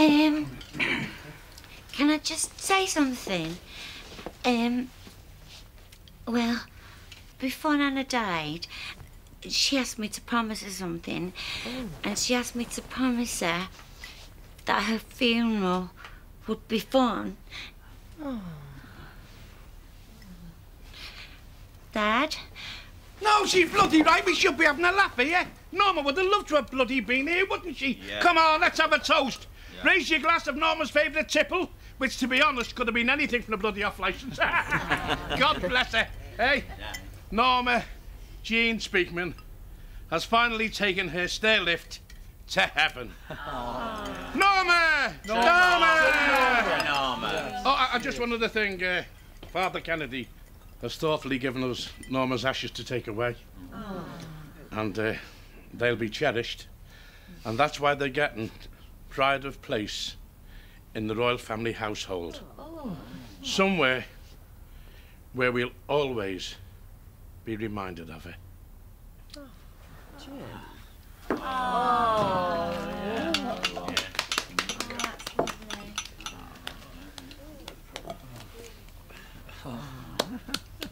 Um, can I just say something? Um, well, before Nana died, she asked me to promise her something, and she asked me to promise her that her funeral would be fun. Dad? No, she's bloody right. We should be having a laugh here. Norma would have loved to have bloody been here, wouldn't she? Yeah. Come on, let's have a toast. Raise your glass of Norma's favourite tipple, which, to be honest, could have been anything from a bloody off licence. God bless her. Hey, Norma Jean Speakman has finally taken her stair lift to heaven. Norma! Norma! Norma. Oh, I, I just one other thing. Uh, Father Kennedy has thoughtfully given us Norma's ashes to take away. And uh, they'll be cherished. And that's why they're getting pride of place in the Royle family household. Oh. Somewhere where we'll always be reminded of her. Oh. Oh,